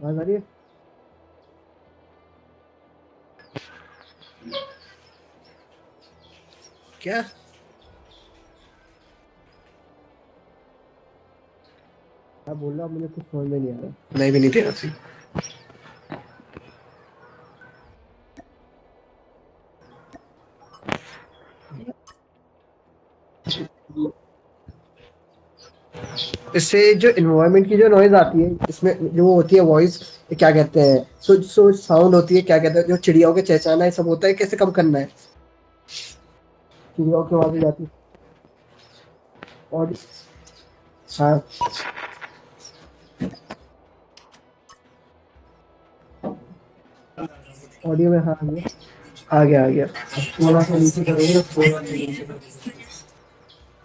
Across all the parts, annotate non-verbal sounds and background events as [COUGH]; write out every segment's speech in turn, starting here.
आवाज़ आ रही है क्या क्या बोल रहा हूँ मुझे कुछ समझ में नहीं आ रहा नहीं भी नहीं दे रहा इससे जो इन्वायरमेंट की जो नॉइज़ आती है, इसमें जो वो होती है वॉइस क्या कहते हैं? सो सो साउंड होती है, क्या कहते हैं? जो चिड़ियाओं के चहचहाना, ये सब होता है, कैसे कम करना है? चिड़ियाओं की आवाज़ जाती है। और हाँ। ऑडियो में हाँ आ गया आ गया। आ गया थोड़ा सा नीचे करोगे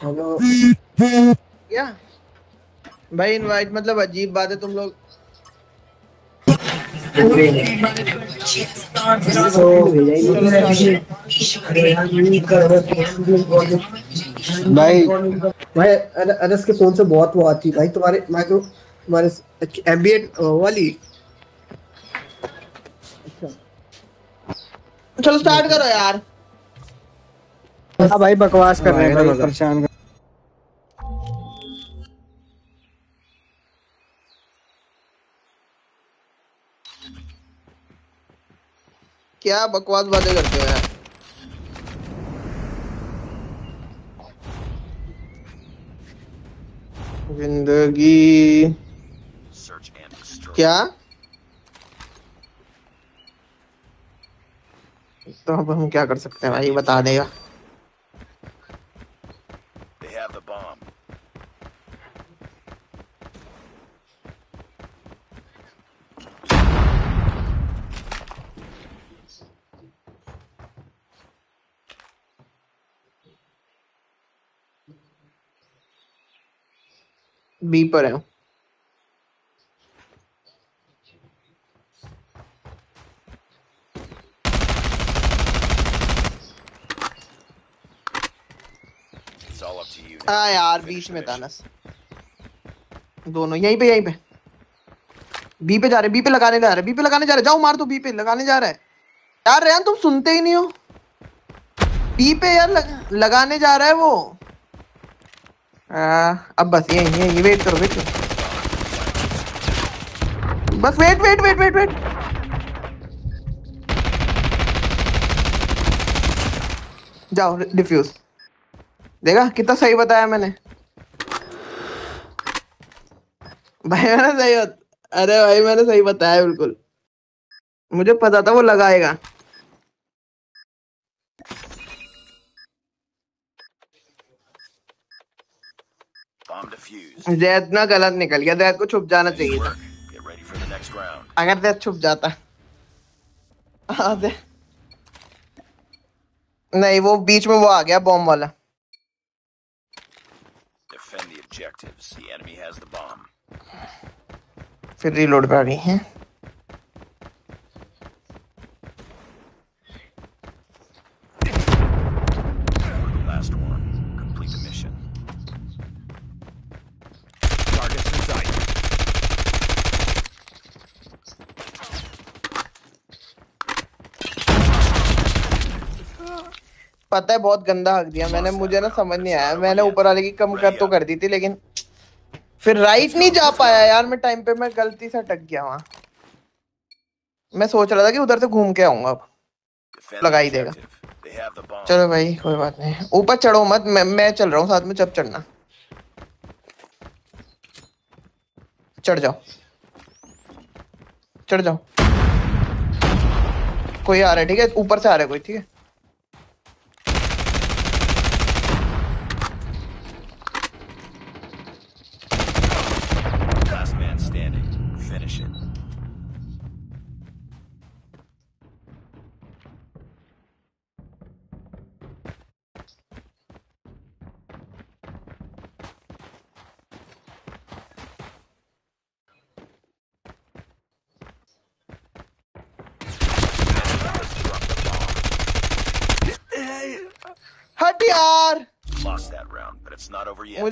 हेलो। क्या भाई इनवाइट मतलब अजीब बात है तुम लोग। भाई भाई अर- अरस के फ़ोन से बहुत वो आती भाई तुम्हारे माइक्रो तुम्हारे एम्बिएंट वाली। चलो स्टार्ट करो यार। हाँ भाई बकवास कर रहे हैं भाई परेशान क्या बकवास बातें करते हैं यार? ज़िंदगी। क्या? तो अब हम क्या कर सकते हैं भाई? बता देगा They have the bomb. B पर है. हाँ यार बीच में था. नस दोनों यहीं पे यहीं पे। बी पे जा रहे बी पे लगाने जा रहे बी पे लगाने जा रहे जाओ मार दो बी पे लगाने जा रहा है। यार रेहान तुम सुनते ही नहीं हो। बी पे यार लग, लगाने जा रहा है वो। अब बस ये ये वेट करो वेट करो। बस wait wait wait wait wait जाओ डिफ्यूज देखा, कितना सही बताया मैंने। भाई, मैंने सही. अरे भाई, मैंने सही बताया, बिल्कुल। मुझे पता था वो लगाएगा। जैद ना गलत निकल गया जैद को छुप जाना चाहिए था। अगर जैद छुप जाता। नहीं वो बीच में वो आ गया बॉम्ब वाला। फिर The enemy आ गई है। पता है बहुत गंदा हक दिया मैंने मुझे ना समझ नहीं आया। मैंने ऊपर वाले की कम कर तो कर दी थी लेकिन फिर राइट नहीं जा पाया यार मैं टाइम पे मैं गलती से अटक गया वहाँ। मैं सोच रहा था कि उधर से घूम के आऊँगा अब। लगा ही देगा. चलो भाई कोई बात नहीं। ऊपर चढ़ो मत मैं मैं चल रहा हूँ साथ में जब चढ़ना। चढ़ जाओ। चढ़ जाओ। कोई आ रहा है ठीक है? ऊपर से आ रहा है कोई ठीक है? mission. हट Lost that round, but it's not over yet.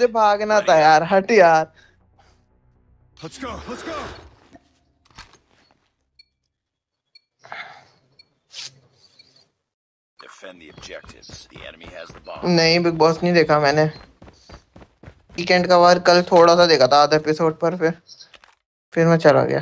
Let's go, let's go. नहीं बिग बॉस नहीं देखा मैंने। वीकेंड का वार कल थोड़ा सा देखा था आधा एपिसोड पर फिर। फिर मैं चला गया।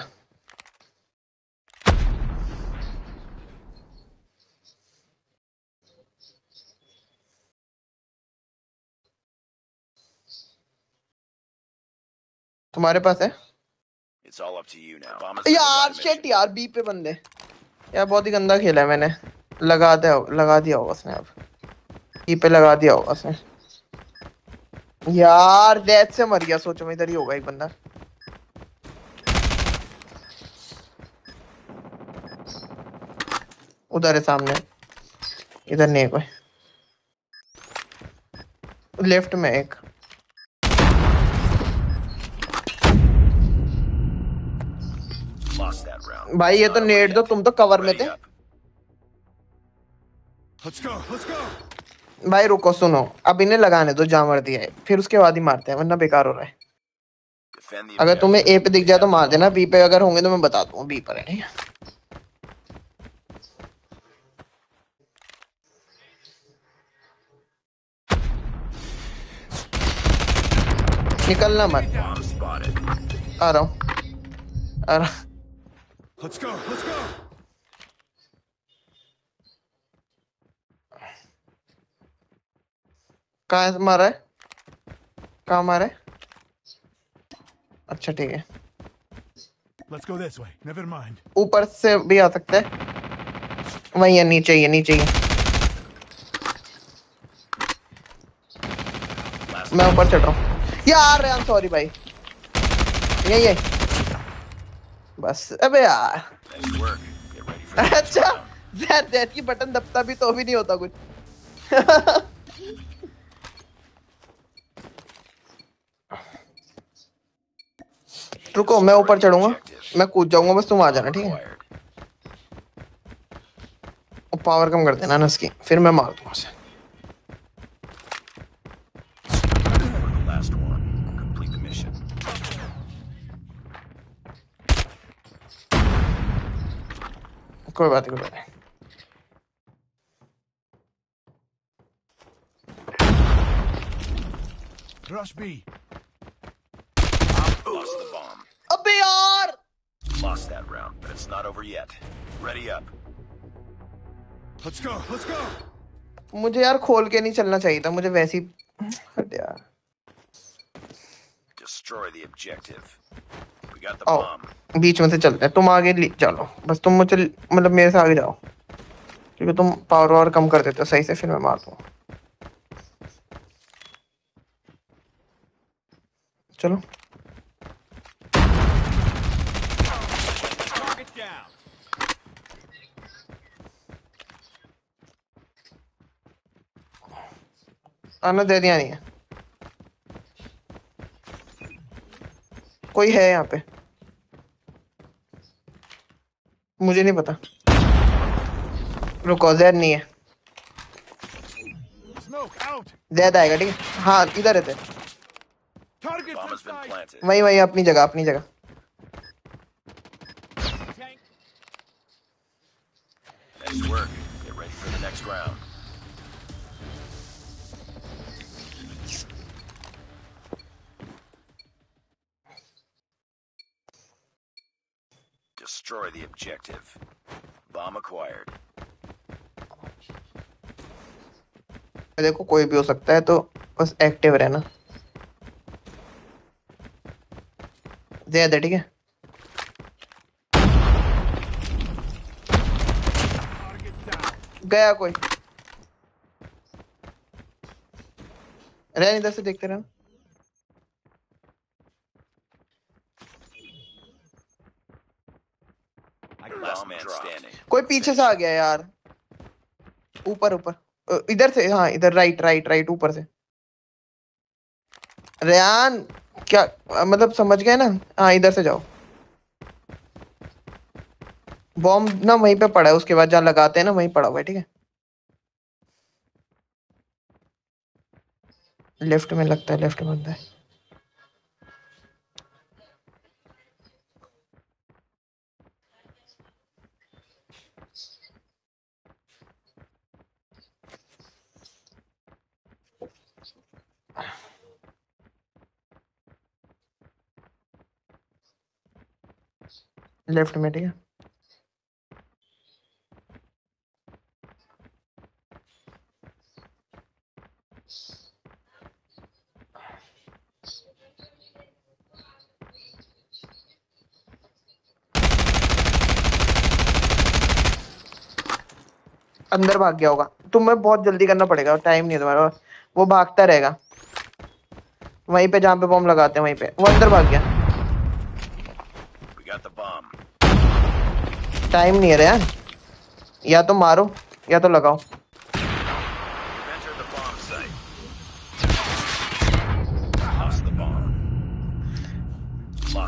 तुम्हारे पास है? यार शिट यार बी पे बंदे। यार बहुत ही गंदा खेला है मैंने। लगा दिया लगा दिया होगा उसने अब। बी पे लगा दिया होगा उसने। यार डेथ से मर गया सोचो मैं इधर ही होगा एक बंदा। उधर है सामने। इधर नहीं है कोई। लेफ़्ट में एक. भाई ये तो नेट दो तुम तो कवर में थे. Let's go. Let's go. भाई रुको सुनो अब इन्हें लगाने दो जामर दिया है फिर उसके बाद ही मारते हैं वरना बेकार हो रहा है अगर तुम्हें ए पे दिख जाए तो मार देना बी पे अगर होंगे तो मैं बता दूँगा बी पर है ठीक है निकलना मत. आ रहा हूँ आ रहा Let's go. Let's go. कहाँ से मारा है? कहाँ मारा है? अच्छा ठीक है। Let's go this way. Never mind. ऊपर से भी आ सकता है। वही है नीचे ही नीचे ही मैं ऊपर चढ़ रहा हूँ। यार रेहान सॉरी भाई। यही है। बस अबे यार। [LAUGHS] अच्छा. जैद जैद की बटन दबता भी तो भी नहीं होता कुछ। [LAUGHS] रुको मैं ऊपर चढ़ूँगा मैं कूद जाऊँगा, बस तुम आ जाना, ठीक है पावर कम कर देना ना इसकी, फिर मैं मार दूँगा उसे. कोई बात कोई बात Rush B. Lost the bomb. अबे यार Lost that round, but it's not over yet. Ready up. Let's go. Let's go. मुझे यार खोल के नहीं चलना चाहिए था मुझे वैसी हट यार Destroy the objective. We got the Oh. bomb. बीच में से चलते हैं तुम आगे चलो बस तुम मुझे मतलब मेरे से आगे जाओ क्योंकि तुम पावर वावर कम कर देते हो सही से फिर मैं मार दूँ चलो down. आना दे दिया नहीं है। कोई है यहाँ पे? मुझे नहीं पता। रुको जैद नहीं है। जैद आएगा ठीक है? हाँ इधर है planted. वही वही अपनी जगह अपनी जगह। Destroy the objective. Bomb acquired. देखो, कोई भी हो सकता है तो बस एक्टिव रहना जैद है ठीक है गया कोई रहन इधर से देखते रहना पीछे से आ गया यार। ऊपर ऊपर। इधर से हाँ इधर राइट राइट राइट ऊपर से। रेयान, क्या मतलब समझ गए ना? हाँ इधर से जाओ। बॉम्ब ना वहीं पे पड़ा है, उसके बाद जहाँ लगाते हैं ना, वहीं पड़ा हुआ है, ठीक है? लेफ़्ट में लगता है, लेफ़्ट में बंदा है। लेफ़्ट में ठीक है अंदर भाग गया होगा। तुम्हें बहुत जल्दी करना पड़ेगा टाइम नहीं तुम्हारा। वो भागता रहेगा। वहीं पे जहाँ पे बॉम्ब लगाते हैं, वहीं पे। वो अंदर भाग गया We got the bomb. Time नहीं है यार। या तो मारो, या तो लगाओ।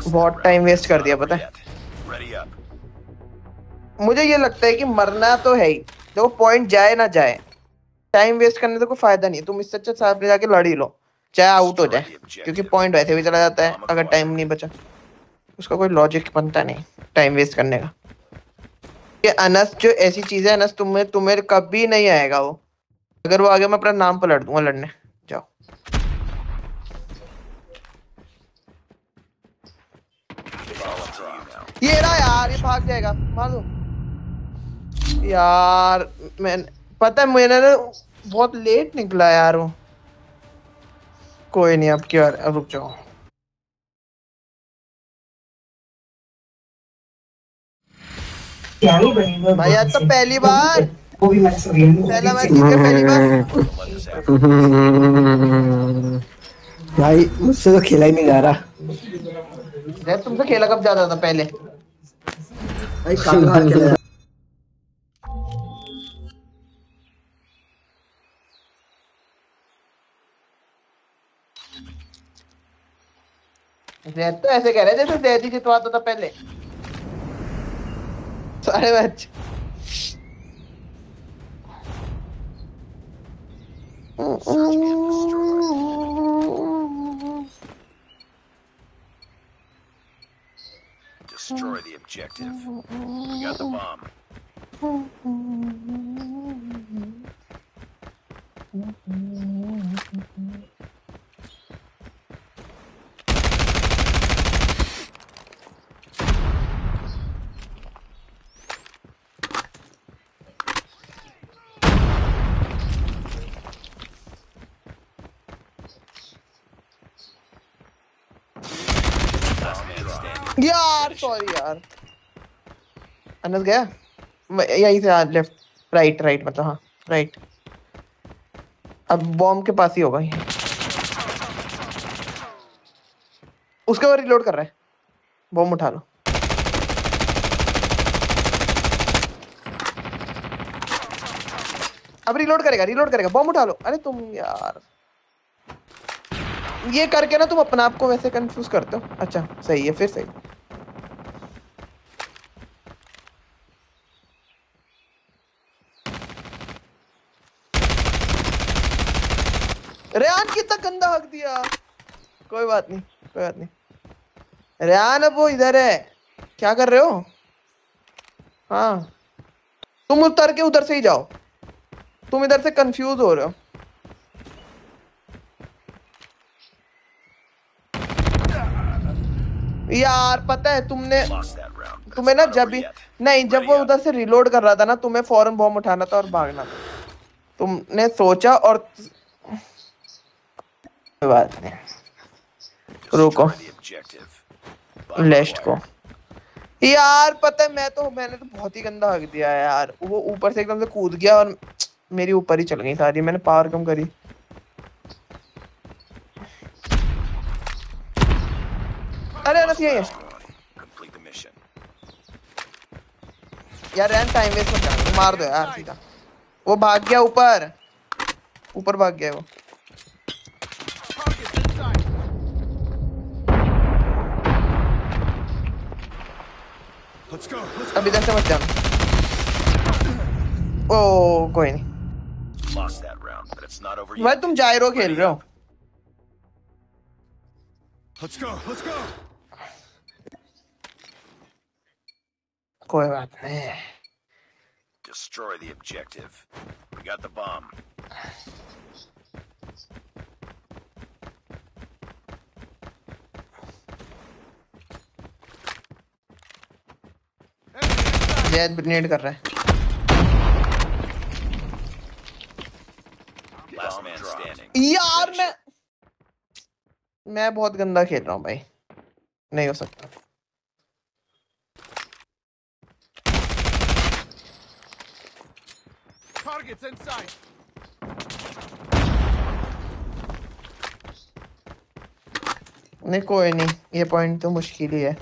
बहुत टाइम वेस्ट कर दिया, पता है. मुझे ये लगता है कि मरना तो है ही। देखो पॉइंट जाए ना जाए। टाइम वेस्ट करने से कोई फ़ायदा नहीं तुम इससे अच्छा सामने जाके लड़ ही लो। चाहे आउट हो जाए। क्योंकि पॉइंट वैसे भी चला जाता है। अगर टाइम नहीं बचा, उसका कोई लॉजिक बनता नहीं टाइम वेस्ट करने का। ये अनस जो ऐसी चीज़ है, अनस तुम्हें तुम्हें कभी नहीं आएगा वो। अगर वो आगे मैं अपना नाम पलट दूँगा लड़ने। जाओ. ये रहा यार, ये भाग जाएगा। मार दो। यार मैं पता है, मैंने ना बहुत लेट निकला यार वो। कोई नहीं, अब क्या अब रुक जाओ। भाई आज तो पहली बार। पहला मैच पहली बार? happen. भाई मुझसे तो खेला ही नहीं जा रहा। तुमसे खेला कब जाता था पहले? भाई खेला जैद तो ऐसे कह रहे जैसे जैद ही जितवाता था पहले। सारे match Destroy the objective. We got the bomb. Last [LAUGHS] यार सॉरी यार। अनस गया? यहीं से लेफ़्ट राइट राइट मतलब हाँ राइट अब बॉम्ब के पास ही होगा ये। उसके बाद रिलोड कर रहा है। बॉम्ब उठा लो। अब रिलोड करेगा रिलोड करेगा। बॉम्ब उठा लो। अरे तुम यार। ये करके ना तुम अपने आप को वैसे कंफ्यूज करते हो। अच्छा सही है, फिर सही। रेहान कितना गंदा हक दिया। कोई बात नहीं, कोई बात नहीं। रेहान अब वो इधर है। क्या कर रहे हो? हाँ। तुम उतर के उधर से ही जाओ। तुम इधर से कंफ्यूज हो रहे हो। यार, पता है तुमने तुम्हें ना जब भी नहीं, जब वो उधर से रिलोड कर रहा था ना, तुम्हें फ़ौरन बॉम्ब उठाना था और भागना था। तुमने सोचा और कोई बात रुको। लेस्ट को। यार, पता है, मैं तो मैंने तो बहुत ही गंदा हक दिया यार। वो ऊपर से एकदम से कूद गया और मेरी ऊपर ही चल गई सारी। मैंने पावर कम करी। अरे अनस ये यार रैन टाइम वेस्ट मत करना। मार दो यार, सीधा। वो भाग गया ऊपर। ऊपर भाग गया वो। अभी तक समझ जाओ ओ कोई नहीं भाई तुम जायरो खेल रहे हो Let's go, let's go. कोई बात नहीं Destroy the objective. We got the bomb. Zaid grenade कर रहा है. यार मैं मैं बहुत गंदा खेल रहा हूँ भाई। नहीं हो सकता। Targets. नहीं कोई नहीं। ये पॉइंट तो मुश्किल ही है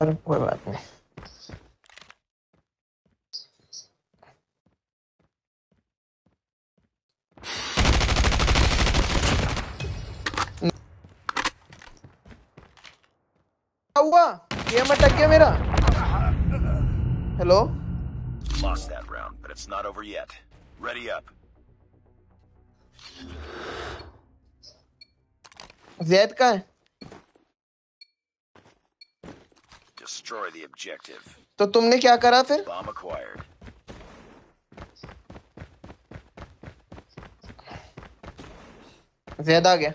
पर कोई बात नहीं क्या हुआ गेम अटक गया मेरा hello Lost that round, but it's not over yet. Ready up. Zaid कहाँ है Destroy the objective. तो तुमने क्या करा फिर Bomb acquired. जैद आ गया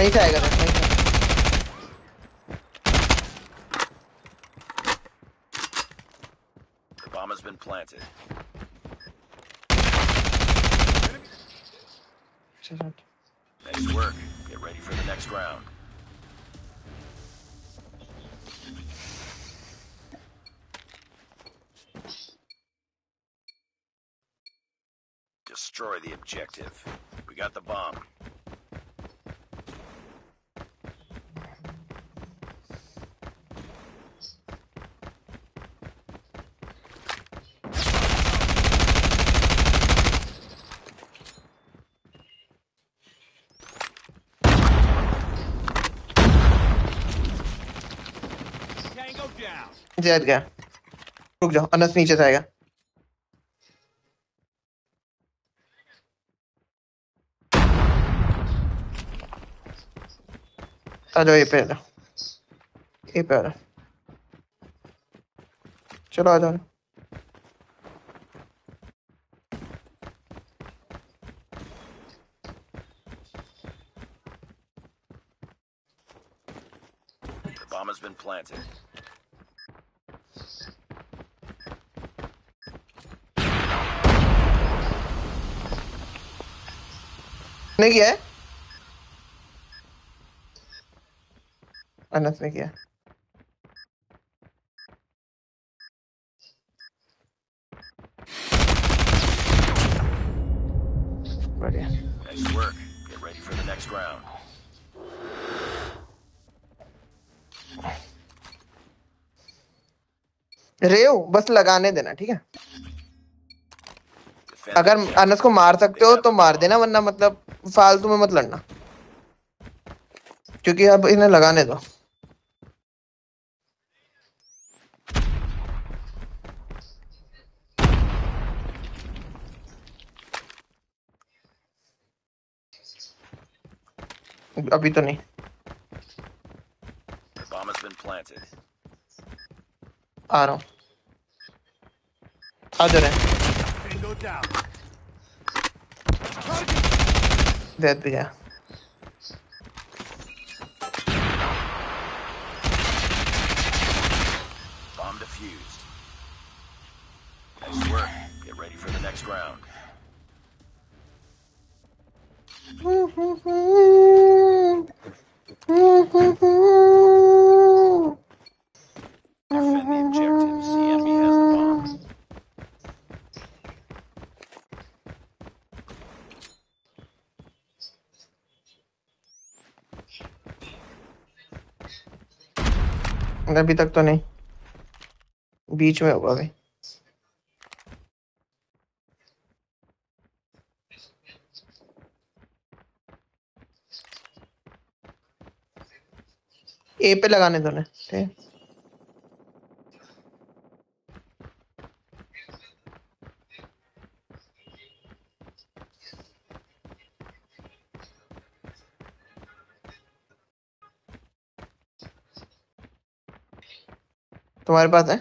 वहीं से आएगा वहीं से The bomb has been planted. चलो Nice work. Get ready for the next round. Destroy the objective. Zaid गया। रुक जाओ, अनस नीचे से आएगा। आ ये पे आ ये पे आ चलो, आ जाओ। Bomb has been planted. ने किया है? अनस ने किया। रे बस लगाने देना ठीक है? अगर अनस को मार सकते हो तो मार देना वरना मतलब फालतू में मत लड़ना। क्योंकि अब इन्हें लगाने दो। अभी तो नहीं. आ रहा हूँ। आ जा रहे हैं down. Dead bir ya. Bomb defused. Nice work. Get ready for the next round. [LAUGHS] अभी तक तो नहीं। बीच में होगा भाई। ए पे लगाने दो ने। ठीक। तुम्हारे पास है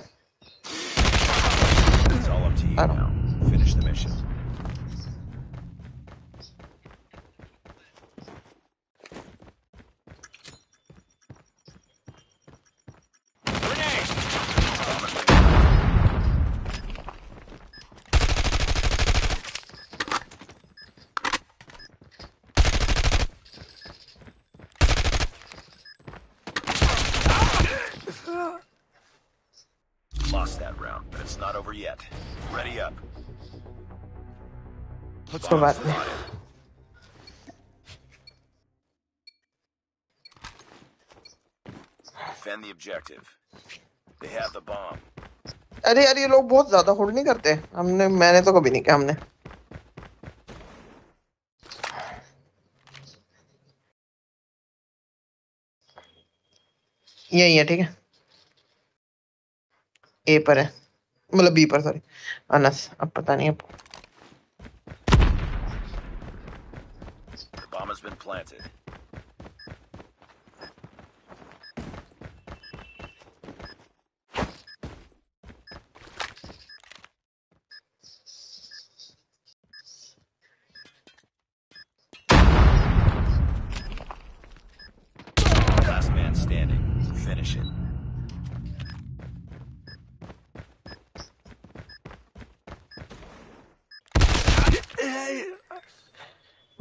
Defend the objective. They have the bomb. अरे यार ये लोग बहुत ज़्यादा होल्ड नहीं करते हमने मैंने तो कभी नहीं किया हमने यही है ठीक है ए पर है मतलब बी पर सॉरी अनस अब पता नहीं अब bomb has been planted.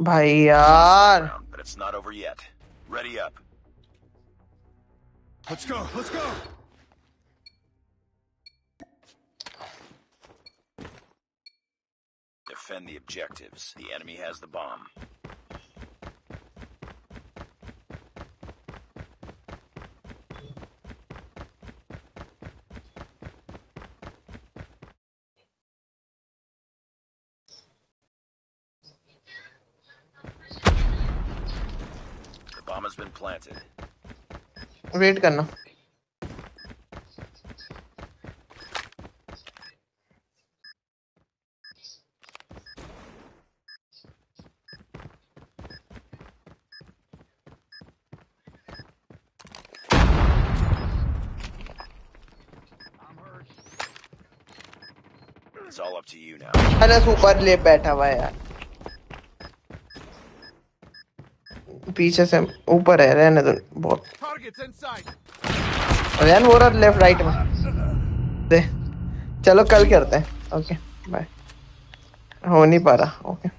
भाई यार Round, but it's not over yet. Ready up. Let's go. Let's go. Defend the objectives. The enemy has the bomb. has been planted. Wait करना It's all up to you now. Anas ऊपर ले बैठा हुआ है यार पीछे से ऊपर है रहने दो बहुत. रैन वो रहा लेफ़्ट राइट में। दे। चलो कल करते हैं। ओके बाय हो नहीं पा रहा। ओके